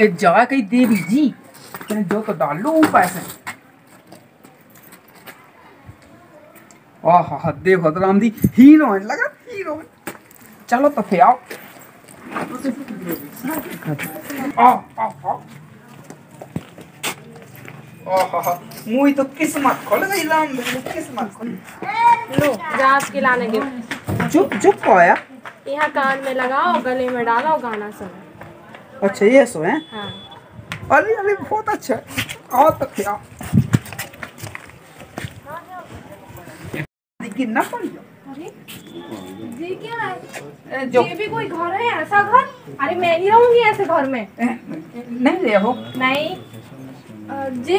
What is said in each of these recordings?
ए जा कहीं देवी जी। तेने जो तो डाल लो पैसे आहा हा देखो तो राम दी हीरोइन लगा हीरोइन चलो तो फिर आओ। आ आ आ मुई तो किस्मत खोल गई दी किस्मत खोल लो जाँच के लाने गिफ्ट चुप चुप आया। यहाँ कान में लगाओ गले में डालो गाना सुनो। अच्छा ये सो है? हाँ। अरे अरे बहुत अच्छा। है। आओ तो आओ गिरना पड़ है? जो ये भी कोई घर है ऐसा घर? अरे मैं नहीं रहूँगी ऐसे घर में। नहीं ले हो। नहीं।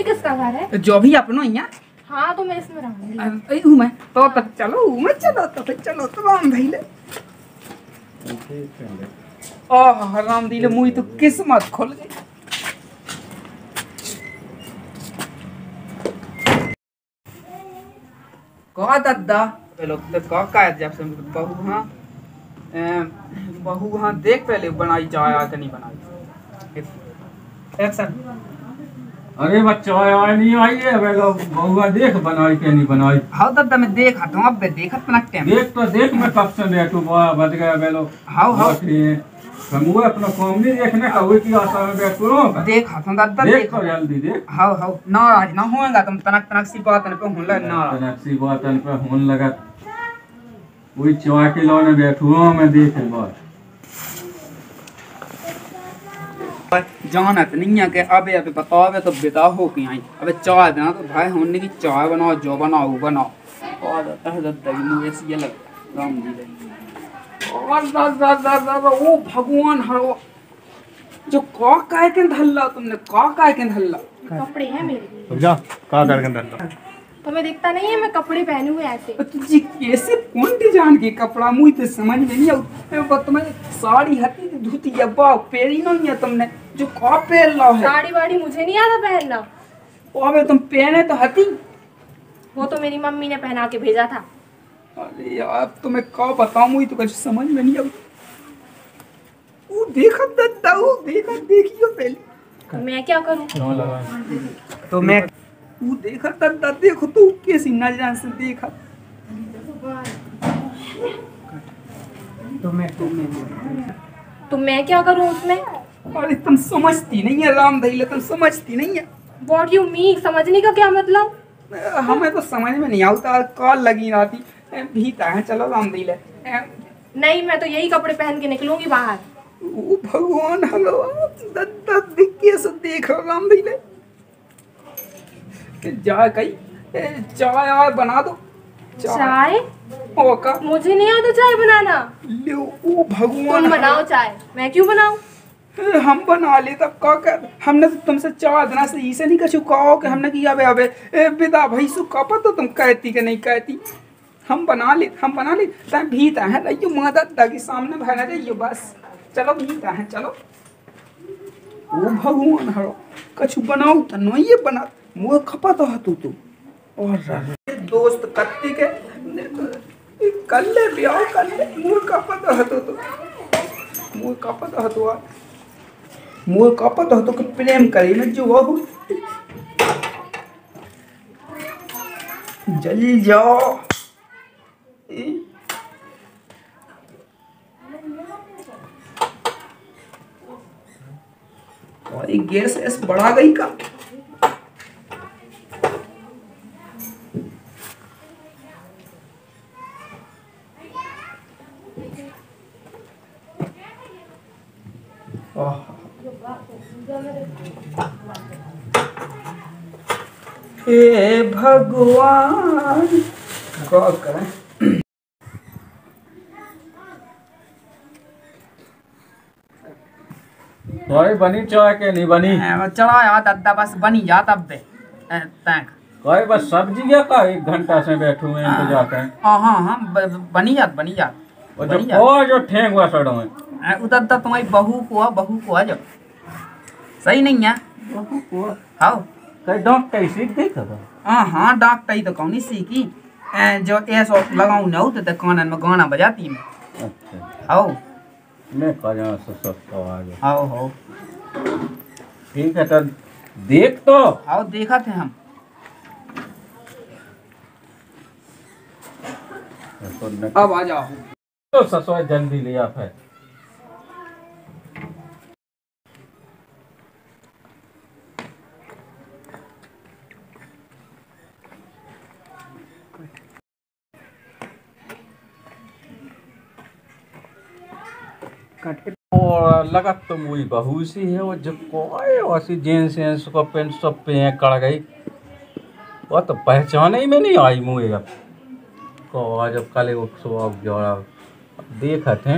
किसका घर है? जो भी अपनो यहाँ हाँ। तो मैं इसमें रहूँगी। तो चलो हूँ मैं चलो तो चलो तो भाई ले ओह राम दी मुई तो किस्मत खुल गई कहा दादा? पहले तो कहा का जब से बहू हाँ बहू हाँ देख पहले बनाई जाया कि नहीं बनाई। एक्शन अरे बच्चा आया नहीं आई है लोग बहुआ देख बनाई के नहीं बनाई। हाँ दादा मैं देखा तो अब देखत ना टाइम। देख तो देख मैं कब से बैठू बा बच गया लोग हाँ, हाँ। वो अपना काम नहीं देखने का हुए की आशा में बैठू रहो देखा तो दादा देख देखा। तो जल्दी देख। हाँ हाँ नाराज़ ना होएगा तुम तनक तनक सी बात पे हूँ नाराज़। तनक बात पे होने लगा। वही चौआ के लौने बैठू रहो मैं देख बस जानत नहीं है कि अबे अबे बताओ अबे तो बिता हो के आई अबे चाय देना तो भाई होने की चाय बनाओ जो बनाओ वो बनाओ। और है दादा मुझे ऐसी ये लग राम जी। ओ भगवान हरो जो का काय के धल्ला तुमने? का काय के धल्ला कपड़े हैं मेरे रुक जा कहा करके अंदर तुम्हें दिखता नहीं है मैं कपड़े पहने हुए ऐसे तुझे कैसे? कौन डिज़ाइन के कपड़ा? मुझे तो समझ में नहीं आउ तुम्हें साड़ी हती थी धोती अब्बा पेरी नहीं है तुमने। जो का पहन लो है? साड़ी वाड़ी मुझे नहीं आता पहनना। अबे तुम पहने तो हती। वो तो मेरी मम्मी ने पहना के भेजा था। अरे यार तुम्हें का बताऊँ? मुझे तो कुछ समझ में नहीं आउ वो देखा दद्दा वो देखा देखियो पहले। मैं क्या करूँ? तो मैं वो देखा दद्दा देखो तू कैसी नज़र से देखा। तो मैं तो मैं तो मैं क्या करूँ उसमें? अरे तुम समझती नहीं है राम धैले तुम समझती नहीं है। वॉट यू मीन समझने का क्या मतलब? हमें तो समझ में नहीं आता कॉल लगी रहती भीता है चलो राम धैले नहीं मैं तो यही कपड़े पहन के निकलूँगी बाहर। ओ भगवान हलो दिख कैसे देख रहा राम धैले जा कही। चाय और बना दो। चाय। ओ का? मुझे नहीं आता चाय बनाना। ले ओ भगवान तुम बनाओ चाय। मैं क्यों बनाऊँ? हम बना ले तब का कर? हमने तो तुमसे चार दिन से इसे नहीं कछु कहो कि हमने किया अबे अबे ए विदा भाई सु का पता तुम कहती कि नहीं कहती? हम बना ले, हम बना ले। तब भीता है रहियो माता दा के सामने भरा रहियो बस। चलो भीता है, चलो। ओ भगवान हरो, कछु बनाओ त नहीं ये बना मुँह खपा तो हतु तू। और दोस्त कत्ती के कर ले ब्याह कर ले मुँह खपा तो हतु तू मुँह खपा तो आ मुँह खपा तो हतु के प्रेम करे में जो वो जल जाओ? और ये गैस ऐस बढ़ा गई का। हे भगवान। करें। भाई बनी चाय के नहीं बनी? चढ़ा यार दादा बस बनी जा तब दे। तैक। भाई बस सब्ज़ी क्या? का एक घंटा से बैठू हैं इंतज़ार करें हाँ हाँ हाँ बनी जात बनी जात और जो जो। ठेंग हुआ सड़ो है अ, उधर तक तुम्हारी बहू को बहू को जब सही नहीं है? बहू को हाँ कई डॉक कैसे देख था हाँ हाँ डॉक्टर ही तो कौन नहीं सीखी। जो ऐसा लगाऊ न हो तो कानन में गाना बजाती मैं अच्छा। हाँ मैं कहा से सस्ता आ गया हाँ हाँ ठीक है तो देख तो। आओ देखा थे हम। तो अब आ जाओ। तो ससुर जल्दी लिया फिर। और लगा तो मुई बहू सी है, वो जो कोई ऐसी जींस एंस को पेंट सब पे कड़ गई। वो तो पहचाने ही में नहीं आई मुझे को जब कल वो सुबह जोड़ा देखा थे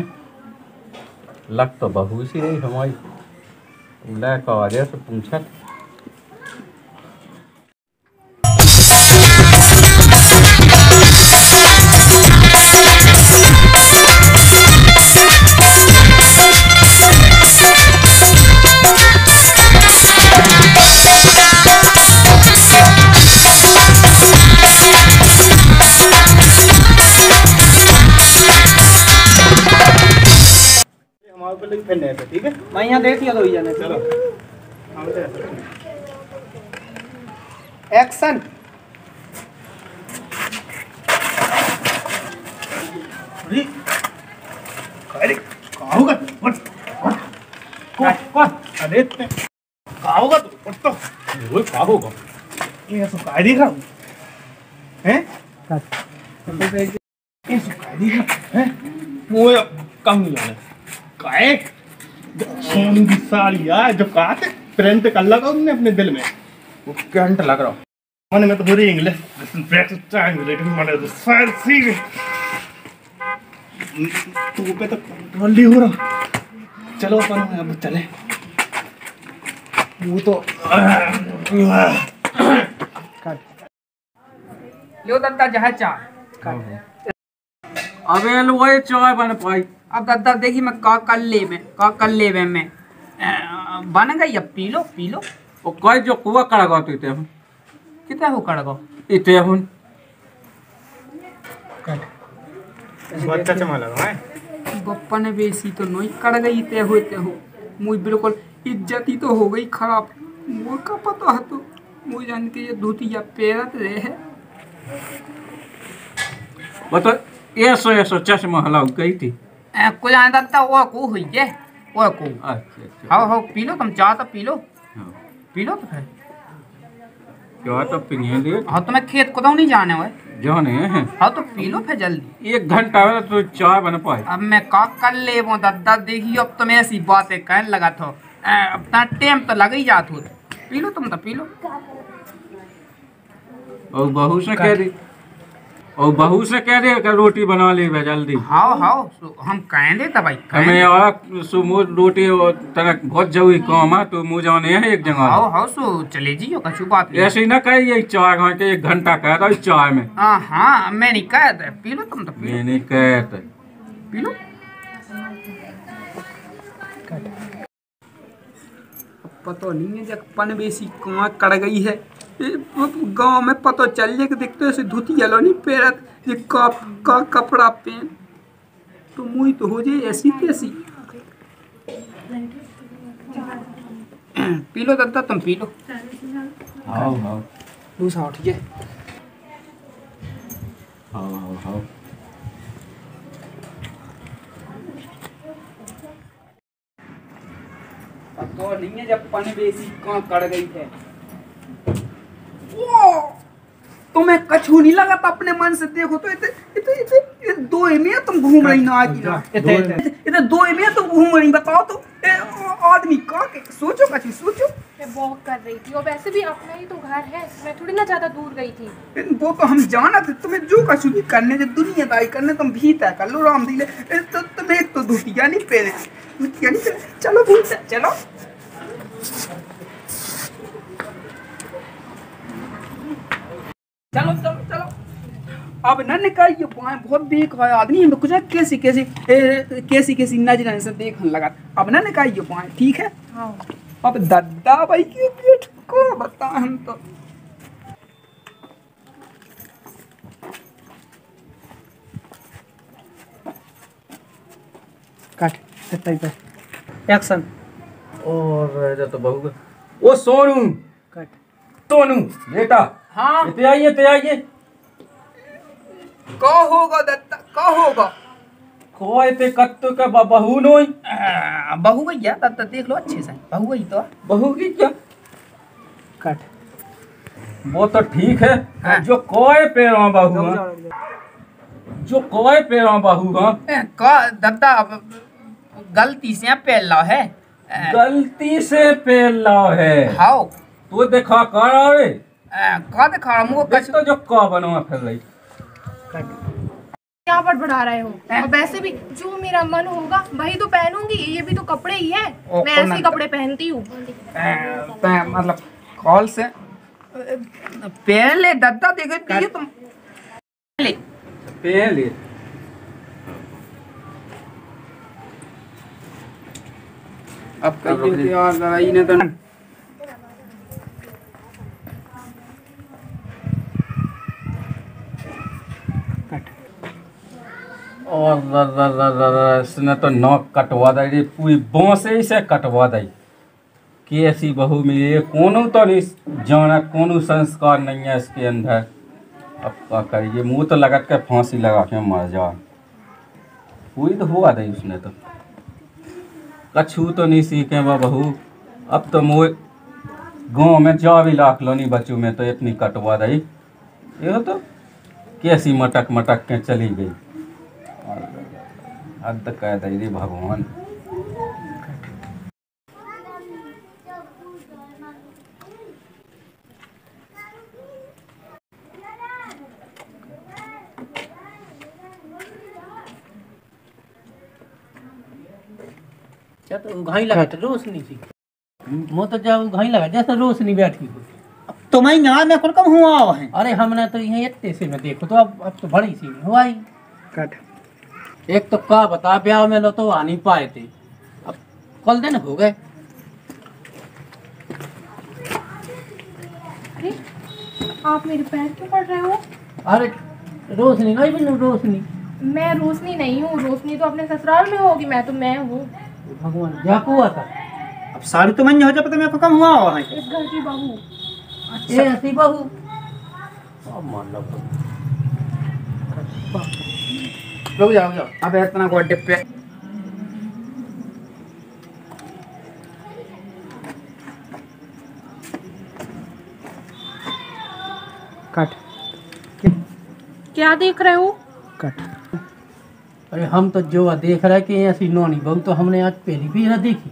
लग तो बहू सी रही हमारी। ले आवाज़ से पूछा ऊपर लेके ठीक है? मैं यहाँ देख लिया तो ही जाने। चलो। एक्शन अरे अरे कहाँ होगा? तू? उठ, उठ। कौन? कौन? अरे ते- तू? उठ तो। वो कहाँ ये सब काय देख रहा हूँ। हैं? ये सब काय देख रहा हैं। वो कम नहीं जाने काय सोनी की साली यार जब कहा थे? प्रेम कर लगा उनने अपने दिल में। वो करंट लग रहा मैंने मैं तो पूरी English listen practice time related मैंने तो सार सी तू पे तो कंट्रोल नहीं हो रहा। चलो अपन अब चले। वो तो लो दद्दा जहाँ चाय अबे लो चाय बन पाई। अब दद्दा देखी मैं का कर ले में का कर ले में मैं। बन गई अब पी लो पी लो कोई जो कुआ कड़ा गो तो इते हम कितना हो कड़ गो इते हम बच्चा चमा लगा है? बप्पा ने बेसी तो नहीं कड़ गई ते हो ते हो। मुझ बिल्कुल इज़्ज़त ही तो हो गई खराब। मुझ का पता है तो मुझ जान के ये धोतिया पेरत रहे है। ऐसो ऐसो चश्मा हला गई थी ए, कुछ आया दद्दा वो को हुई है वो को अच्छा हाँ हाँ पी लो तुम चाह तो पी लो। पी लो तो फिर क्या तो पिनिए दे हाँ तुम्हें खेत को तो नहीं जाने हुए जाने हैं हाँ तो पी लो फिर जल्दी एक घंटा में तो चाय बन पाए अब मैं का कर ले वो दद्दा देखियो अब तुम्हें ऐसी बातें कहने लगा था ए, अपना टाइम तो लग ही जात हो पी लो तुम तो पी लो और बहू से कह दी और बहू से कह दे कि रोटी बना ले बे जल्दी। हाओ सो हम कहेंगे तो भाई हमें। और सुमो रोटी और तनक बहुत ज़रूरी काम है तो मुँह जाने है एक जगह। हाओ हाओ सो चले जियो कछु बात नहीं। ऐसे ही ना कही ये चाय घंटे एक घंटा कह दो चाय में। हाँ हाँ मैं नहीं कह दे पी लो तुम तो पी लो। मैंने कहते पी लो। पता नहीं है जब पन बेसी कहाँ कड़ गई है। गाँव में पता चल जाए कि देखते हो ऐसे धोती येलो नहीं पेरत ये का, का कपड़ा पहन। तो मुई तो हो जाए ऐसी तैसी पी लो दद्दा तुम पी लो। हाँ हाँ दूसरा उठ गया। हाँ हाँ हाँ पता नहीं है जब पन बेसी कहाँ कड़ गई है। तुम्हें कछु नहीं लगा था अपने मन से देखो तो इतने इतने इतने दो में तुम घूम रही ना आज ना। इतने- इतने- इतने। दो में तुम घूम रही बताओ तो। आदमी का के? सोचो कछु सोचो। मैं वॉक कर रही थी और वैसे भी अपना ही तो घर है मैं थोड़ी ना ज़्यादा दूर गई थी। वो तो हम जाना थे तुम्हें जो कछु भी करने जो दुनियादारी करने तुम भी तय कर लो राम दिले तो तुम्हें एक तो धोतिया नहीं पहने धोतिया नहीं पहने। चलो भूलते चलो। चलो चलो चलो। अब न निकाल ये बाएँ बहुत बेकार आदमी है कुछ कैसी कैसी ए, कैसी कैसी नज़र से देखने लगा। अब न निकाल ये बाएँ ठीक है? हाँ। अब दद्दा भाई की पेट को बता हम तो। काट ही एक्शन और जा तो बहू का ओ सोनू। सोनू बेटा। हाँ। इते आइए इते आइए। का होगा दत्ता का होगा को इते कत्तो का ब- बहू नोई। आ, बहू गई दत्ता देख लो अच्छे से। बहू गई तो। बहू की क्या? कट। वो तो ठीक है। हाँ। जो कोय पेड़ा बहू है। जो कोय पेड़ा बहू है। का दत्ता गलती से पहला है? गलती से पेला है। हाओ। तू देखा कर ए, का दिखा मुँह देख कछ तो जो का बनवा फिर रही क्या बड़बड़ा रहे हो? और वैसे भी जो मेरा मन होगा वही तो पहनूँगी ये भी तो कपड़े ही है। मैं ऐसे ही कपड़े पहनती हूँ। मतलब कॉल से पहले दत्ता देखे दिए तुम। पहले। पहले। अब कहिए यार लड़ाई ने तो और इसने तो नौक कटवा दी पूरी बांसे से कटवा दी। कैसी बहू मिली कोनो तो नहीं जाना, कोनो संस्कार नहीं है इसके अंदर। अब क्या करिए मुँह तो लगा के फांसी लगा के मर जा। पूरी तो हुआ दी उसने तो। कछू तो नहीं सीखे बा बहू। अब तो मोह गाँव में जा भी लाख लो नहीं बच्चों में तो इतनी कटवा दी। ये तो कैसी मटक मटक के चली गई। हद कह दई रे भगवान तो घाई लगा तो रोशनी तो जब घाई लगा जैसे रोशनी बैठी हो तुम्हें यहाँ में कौन कम हुआ हुआ है। अरे हमने तो यही इतने से में देखो तो अब अब तो बड़ी सी हुआ ही कट। एक तो का बता ब्याह में लो तो आ नहीं पाए थे। अब कल दिन हो गए। अरे आप मेरे पैर क्यों पड़ रहे हो? अरे रोशनी नहीं बिनु रोशनी। मैं रोशनी नहीं हूँ रोशनी तो अपने ससुराल में होगी मैं तो मैं हूँ। भगवान जा हुआ था? अब साड़ी तो मन हो जाए तो मेरे को कम हुआ हुआ है इस घर की बहू। ये ऐसी बहू। अब मान लो। रुक जाओ जाओ। अब इतना को डिब्बे कट। क्या देख रहे हो? कट। अरे हम तो जो देख रहे कि ऐसी नौनी बहू तो हमने आज पहली भी ना देखी।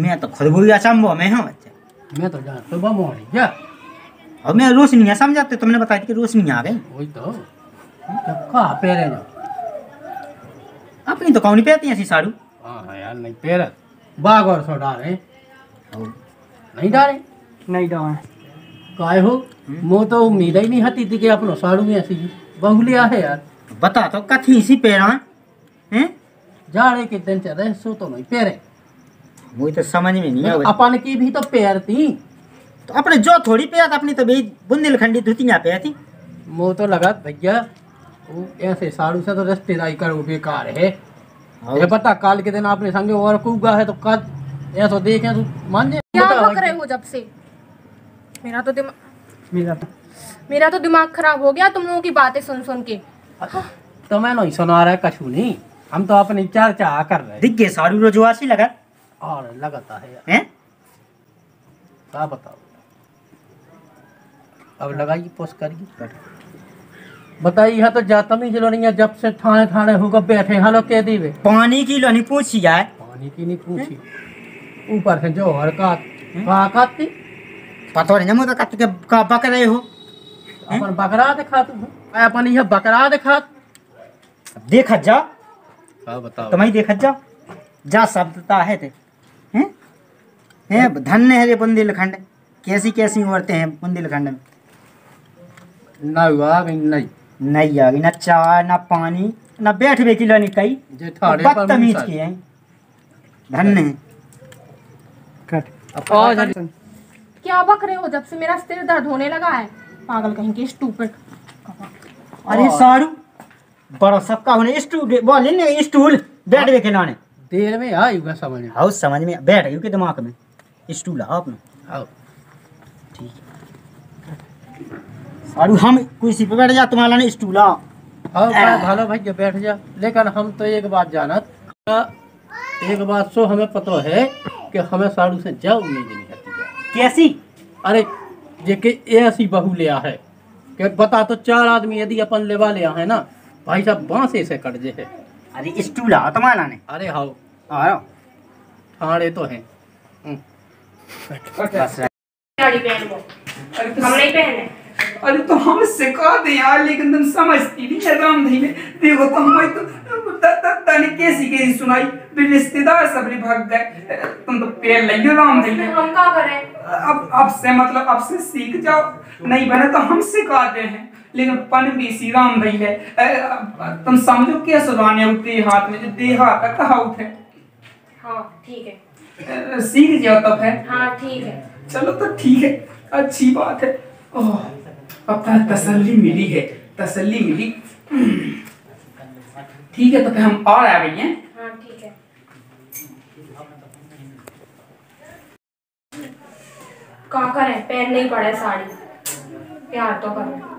मैं तो खुद भी अचंभव में हूँ बच्चा। मैं तो जान तो बमोड़ी जा। और मैं रोशनी समझाते तुमने बताया कि रोशनी आ गई। वही तो। जब कहा पैरे जाओ? अपनी तो कौन पहती ऐसी साड़ू? हाँ यार नहीं पैर बाघ और सो डाले। नहीं डाले? नहीं डावा काय हो? मो तो उम्मीद ही नहीं हती थी कि अपनो साड़ू में ऐसी। बहुलिया है यार। बता तो कथी सी पैरा हैं? जाड़े के दिन चल रहे सो तो नहीं पैरे वही तो समझ में नहीं आवे। अपन की भी तो पैर थी तो अपने जो थोड़ी पे अपनी तो बुंदेलखंडी धुतियाँ पे थी मो तो लगा भैया ऐसे साड़ू से तो रिश्तेदारी करो बेकार है ये बता काल के दिन आपने संगे और कूगा है तो कद ऐसा देखे तो मान जे क्या बक रहे हो जब से मेरा तो दिमाग मेरा तो मेरा तो दिमाग खराब हो गया तुम लोगों की बातें सुन सुन के तो मैं नहीं सुना रहा कछु नहीं हम तो अपनी चर्चा कर रहे दिख गए साड़ू रोजवासी लगा और लगाता है यार हैं क्या बताओ अब लगाइए पोस्ट करिए बताइए यहाँ तो जाता नहीं चलो नहीं है, जब से ठाणे ठाणे होकर बैठे हलो कह दीवे पानी की लोनी पूछी जाए। पानी की नहीं पूछी। ऊपर से जो हर का का खाती पता नहीं मुझे कत के का बक रहे हो? अपन बकरा दिखा तू। अपन यह बकरा दिखा देखत जा। हाँ बताओ। तुम्हें देखत जा। जा शब्दता है ते। हैं? हैं धन्य है रे बुंदेलखंड। कैसी कैसी औरतें हैं बुंदेलखंड में? ना हुआ भी नहीं। नहीं आ गई ना चाय ना पानी ना बैठवे की लोनी कई। बदतमीज की हैं। धन्य है। कट। क्या बक रहे हो? जब से मेरा सिर दर्द होने लगा है। पागल कहीं के स्टूपिड अरे सारू बड़ा सबका होने स्टूल बोले ने स्टूल बैठवे के लाने देर में आयुगा समझ में। हाउस समझ में बैठ गई के दिमाग में। स्टूल है अपना आओ। सारू हम कुर्सी पे बैठ जा तुम्हारा ने स्टूल आओ हाँ भाई भालो भैया बैठ जा। लेकिन हम तो एक बात जानत एक बात सो हमें पता है कि हमें साड़ू से जा उम्मीद नहीं होती कैसी? अरे जे के ऐसी बहू लिया है कि बता तो चार आदमी यदि अपन लेवा लिया है ना भाई साहब बांसे से कट जे है। अरे स्टूल तुम्हारा ने अरे हाओ आओ। ठाणे तो हैं। बस। तो नहीं पहने। अरे तो हम सिखा दे यार लेकिन तुम समझती नहीं है राम नहीं में। देखो तो हमें तो तने कैसी कैसी सुनाई? भी रिश्तेदार सब भी भाग गए। तुम तो पैर लइयो राम नहीं में। हम क्या करें? अब अब से मतलब अब से सीख जाओ। नहीं बने तो हम सिखाते हैं लेकिन पन भी सी राम नहीं है तुम समझो क्या सुधाने उठे हाथ में जो देहात का कहा उठे। हाँ ठीक है। सीख जाओ तब है। हाँ ठीक है। चलो तो ठीक है। अच्छी बात है। ओह। अब तो तसल्ली मिली है। तसल्ली मिली। ठीक है तो फिर हम और आ गई हैं। हाँ है। क्या करें पहन नहीं पड़े साड़ी। प्यार तो करो।